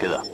けだ。